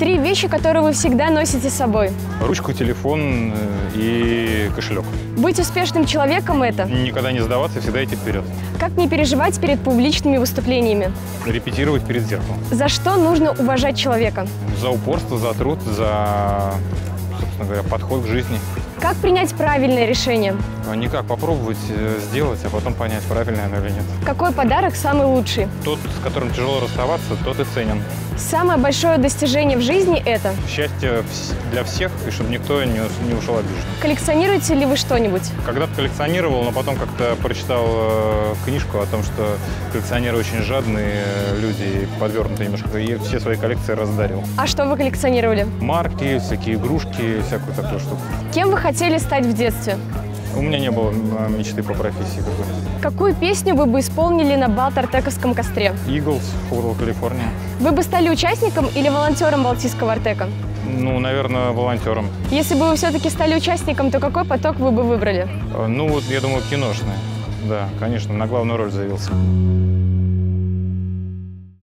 Три вещи, которые вы всегда носите с собой. Ручку, телефон э, и кошелек. Быть успешным человеком – это Никогда не сдаваться, всегда идти вперед. как не переживать перед публичными выступлениями. Репетировать перед зеркалом. За что нужно уважать человека? За упорство, за труд, за, собственно говоря, подход к жизни. Как принять правильное решение? А Не как попробовать э, сделать, а потом понять, правильно оно или нет. Какой подарок самый лучший? Тот, с которым тяжело расставаться, тот и ценен. Самое большое достижение в жизни – это Счастье для всех, и чтобы никто не, не ушел обиженным. коллекционируете ли вы что-нибудь? Когда-то коллекционировал, но потом как-то прочитал э, книжку о том, что коллекционеры очень жадные э, люди, подвернутые немножко, и все свои коллекции раздарил. А что вы коллекционировали? Марки, всякие игрушки, всякую такую штуку. Кем вы хотели стать в детстве? У меня не было м, мечты по профессии какой-то. Какую песню вы бы исполнили на Балтартековском костре? Eagles, Hotel Калифорния. Вы бы стали участником или волонтером Балтийского Артека? Ну, наверное, волонтером. Если бы вы все-таки стали участником, то какой поток вы бы выбрали? Э, Ну, вот, я думаю, киношный. Да, конечно, на главную роль заявился.